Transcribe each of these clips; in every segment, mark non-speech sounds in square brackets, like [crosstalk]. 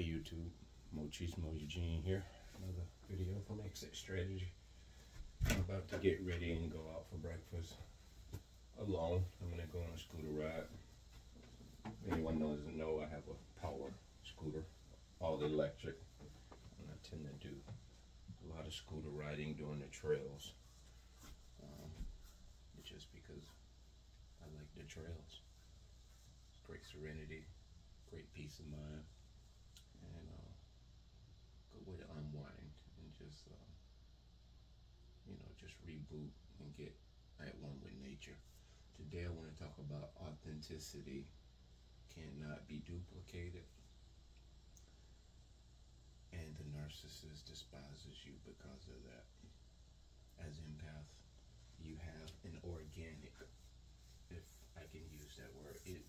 Hey YouTube, Mocheesemo Eugene here. Another video from X-iT Strategy. I'm about to get ready and go out for breakfast alone. I'm gonna go on a scooter ride. Anyone doesn't know, I have a power scooter, all electric. And I tend to do a lot of scooter riding during the trails. Um, just because I like the trails. Great serenity, great peace of mind and good way to unwind and just uh, you know just reboot and get at one with nature. Today I want to talk about authenticity cannot be duplicated and the narcissist despises you because of that. As empath, you have an organic, if I can use that word, it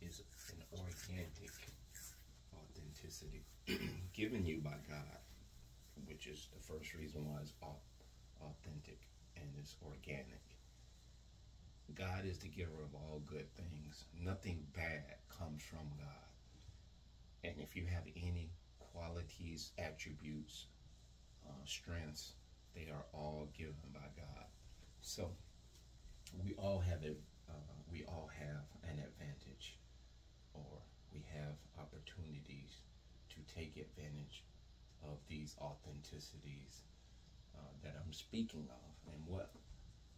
is an organic authenticity [clears throat] given you by God, which is the first reason why it's authentic and it's organic. God is the giver of all good things. Nothing bad comes from God. And if you have any qualities, attributes, uh, strengths, they are all given by God. So we all have it. Uh, we all have an advantage, or we have opportunities to take advantage of these authenticities uh, that I'm speaking of. And what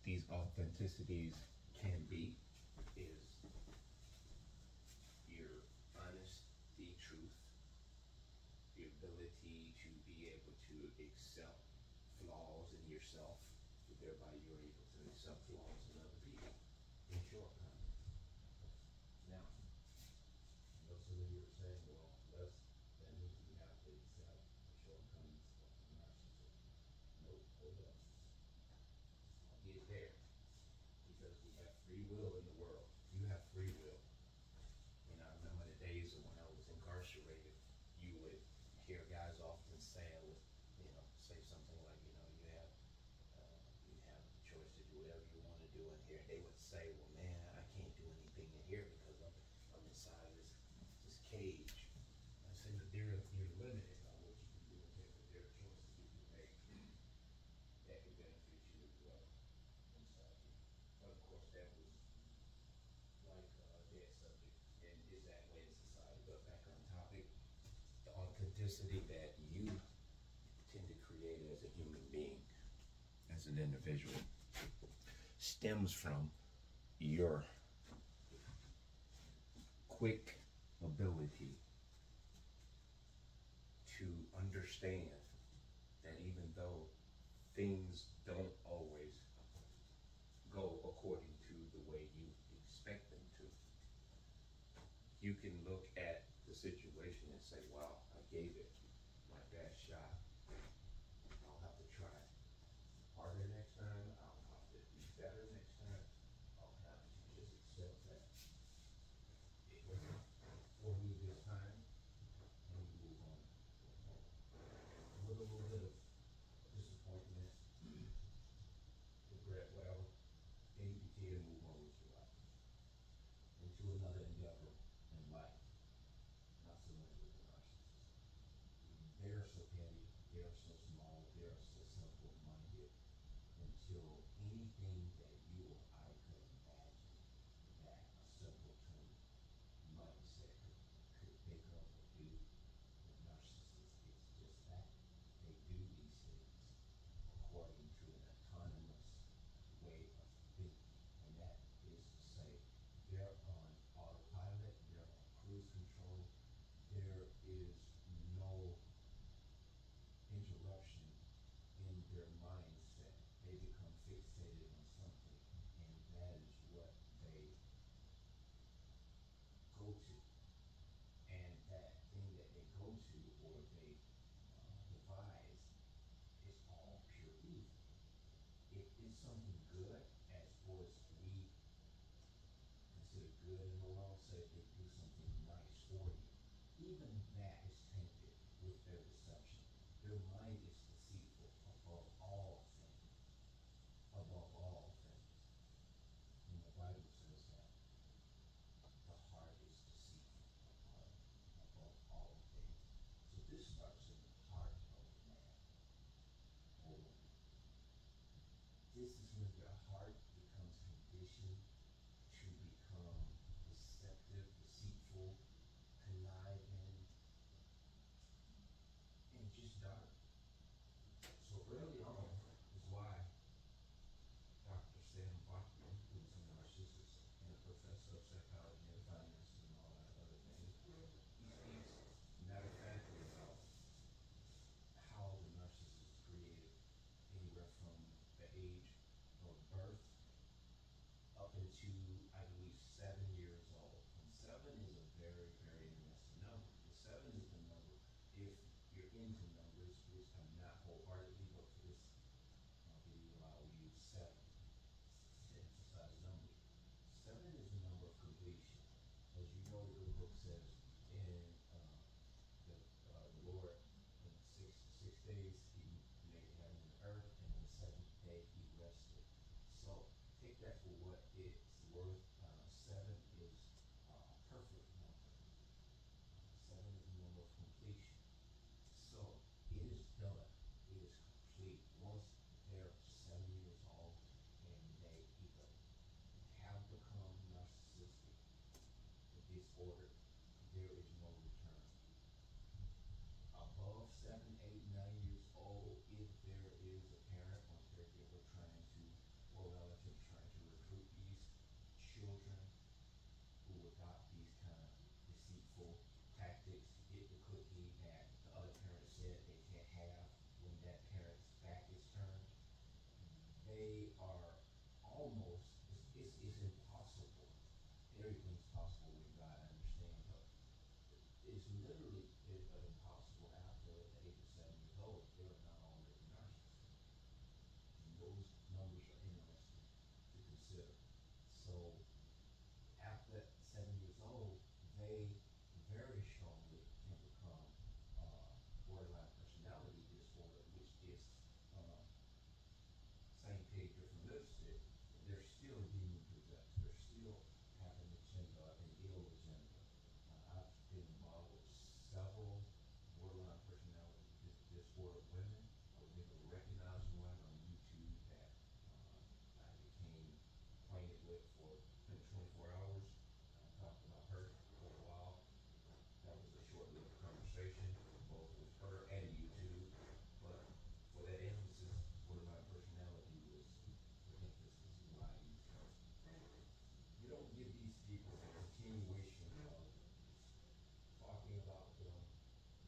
these authenticities can be is your honesty, truth, the ability to be able to accept flaws in yourself, thereby you're able to accept flaws in other people. Now, those of you are saying, well, that's, that means we have to accept the shortcomings of the narcissist. Nope, hold up. I'll get there. Because we have free will in the world. You have free will. And I remember the days of when I was incarcerated, you would hear guys often say, I would, you know, say something like, you know, you have, uh, you have the choice to do whatever you want to do in here. They would say, well, man, I can't do anything in here because I'm, I'm inside this, this cage. I said, but there, you're limited on what you can do in here, but there are choices you can make that could benefit you as well inside you. But of course, that was like a dead subject and is that way in society. But back on topic, the authenticity that you tend to create as a human being, as an individual, stems from your quick ability to understand that even though things don't always go according to the way you expect them to, you can look at the situation and say, wow, I gave it my best shot. these people a continuation of talking about them,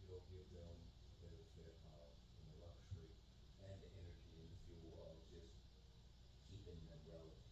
you know, give them the benefit of the luxury and the energy and the fuel of just keeping them relevant.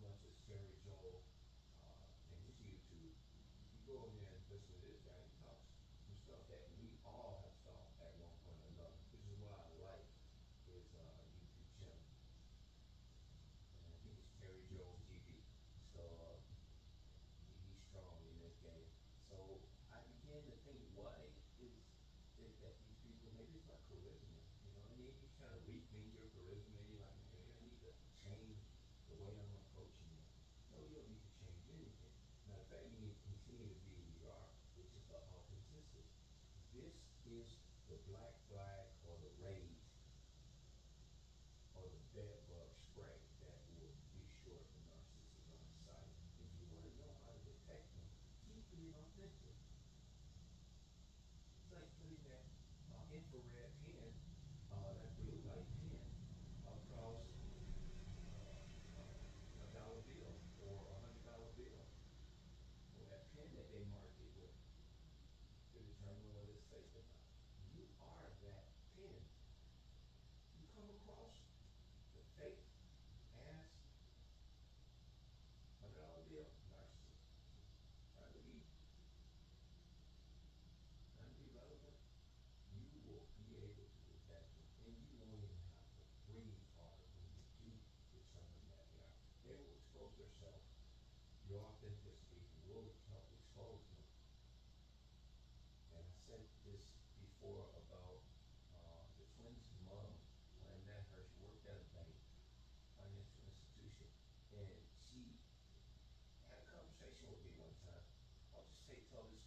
much as Jerry Joel uh, and his YouTube. You go in there and listen to this guy. He talks some stuff that we all have thought at one point or another, This is why I like his uh, YouTube channel. And I think it's Jerry Joel TV. So uh, he's strong in this game. So I began to think, why is it that these people, maybe it's my charisma, you know, and then you kind of weaken your charisma that you need to continue to be who you are, which is the authenticity. This is the black flag or the rage or the bed bug spray that will be short the narcissist on site. If you want to know how to detect them, keep being authentic. It's like putting that uh, infrared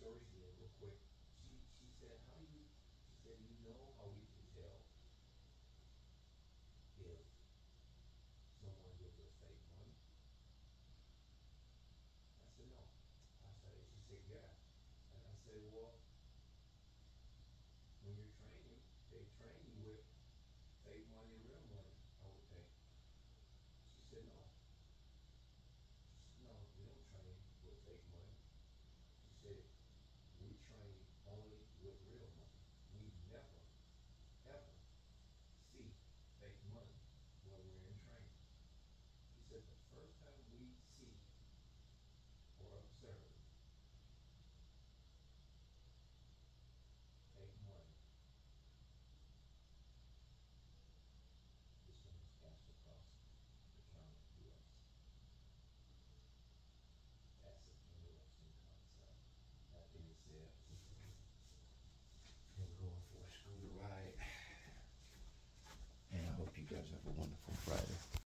story to you real quick. She, she said, how do you, she said, you know how you can tell if someone gives us fake money? I said, no. I said, she said, yeah. And I said, well, when you're training, they train you with fake money